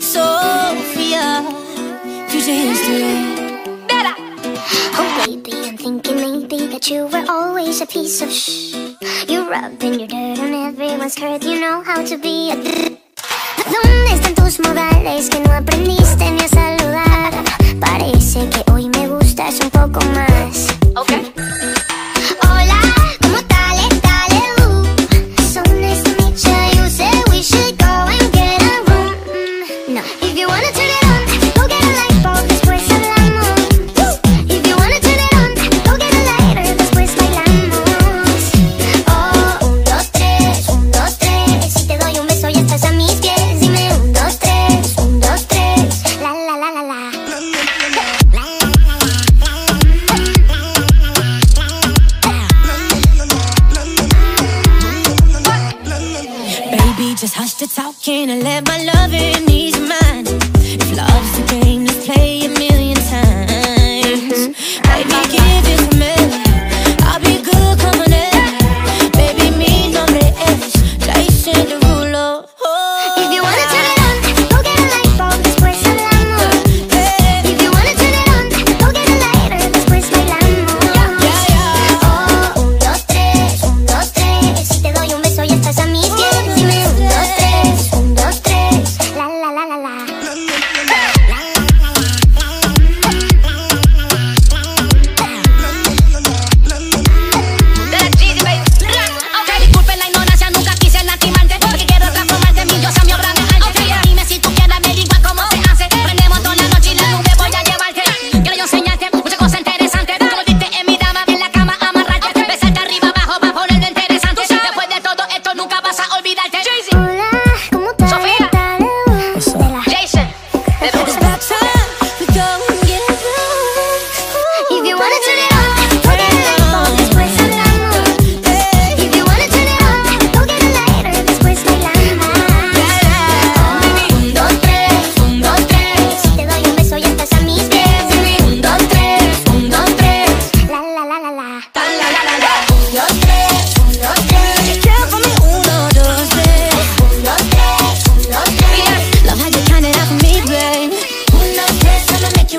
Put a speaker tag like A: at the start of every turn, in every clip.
A: Sofia, future history. Better.
B: Oh baby, I'm thinking maybe that you were always a piece of shh. You're rubbing your dirt on everyone's skirt, you know how to be a ¿Dónde están tus modales que no aprendiste ni a saludar?
A: Just hush the talking and let my loving ease your mind.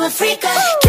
A: a freak.